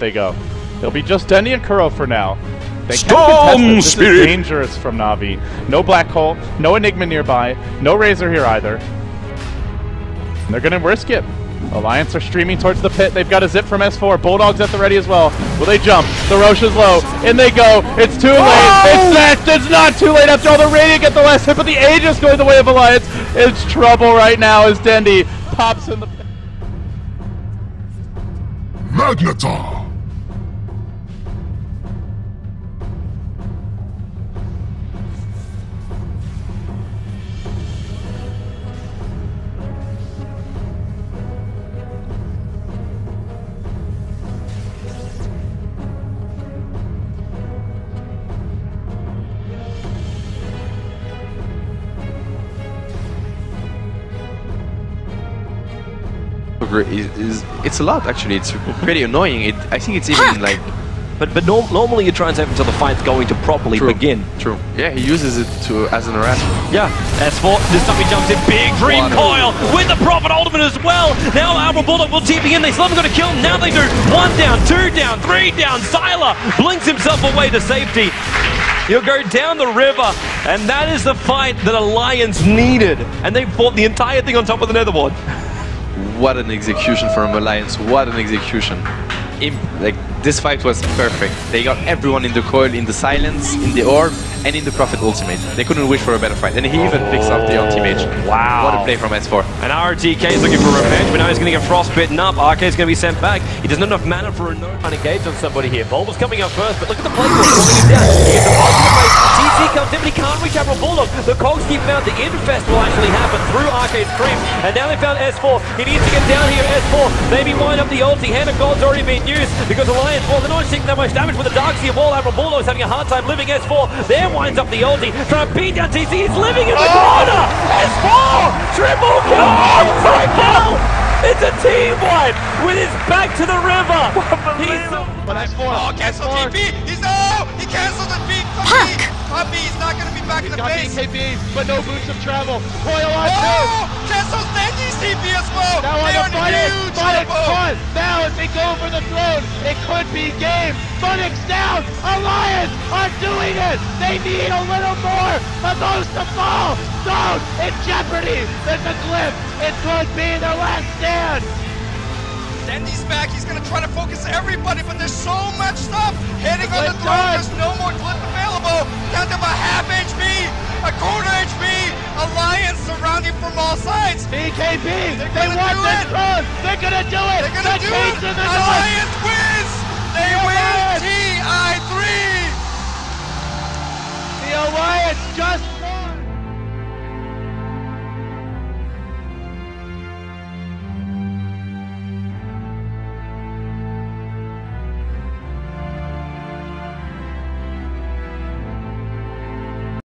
they go. It'll be just Dendi and Kuro for now. They Storm can contest this. Spirit! This is dangerous from Navi. No Black Hole, no Enigma nearby, no Razor here either. And they're gonna risk it. Alliance are streaming towards the pit. They've got a zip from S4. Bulldogs at the ready as well. Will they jump? The Rosh is low. In they go. It's too late. Oh! It's next. It's not too late after all. The Radiant get the last hit, but the Aegis going the way of Alliance. It's trouble right now as Dendi pops in the pit. Magnetar! Is, is it's a lot actually. It's pretty annoying. It I think it's even like But but norm normally you try and save until the fight's going to properly True. begin. true. Yeah, he uses it to as an harassment. Yeah, S4, this time he jumps in, big green coil with the Prophet Ultimate as well. Now Alpha Bulldog will TP in, they still haven't got to kill him. Now they do one down, two down, three down. Sylar blinks himself away to safety. He'll go down the river, and that is the fight that Alliance needed. And they fought the entire thing on top of the Netherward. What an execution from Alliance. What an execution. Im like this fight was perfect. They got everyone in the coil, in the silence, in the orb, and in the Prophet ultimate. They couldn't wish for a better fight. And he even picks up the anti-mage. Wow. What a play from S4. And RTK is looking for revenge, but now he's going to get frostbitten up. RK is going to be sent back. He doesn't have enough mana for a no to engage on somebody here. Bulb's coming up first, but look at the playbook coming down. He gets a positive face. TC comes in, but he can't reach Admiral Bulldog. The cogs keep found. The Infest will actually happen through RK's creep. And now they found S4. He needs to get down here, S4. Maybe wind up the ulti. Hand of God's already been used because the Alliance, well, they're not taking that much damage with the Dark Sea Wall. Admiral Bulldog's having a hard time living S4. There winds up the ulti. Trying to beat down TC. He's living in the corner. S4! Triple kill! Triple! It's a team wipe with his back to the river. He's But S4. Oh, cancel TP! He's no! He canceled the beat! Puppey! Puppey, he's not gonna be back in the Got base! BKB, but no boots of travel. Coil on two. Oh! Cancels Dendi's TP as well! Now they on are the Funix, huge Funix. Now as they go for the throne, it could be game. Funix down. Alliance are doing it. They need a little more of those to fall. Zone in jeopardy. There's a cliff. It could be their last stand. Dendi's back, he's gonna try to focus everybody, but there's so much stuff hitting on the throne, done. there's no more clip all sides. BKB, They want this. Run. They're going to do it. They're going to do it. The Alliance wins. They, win. win.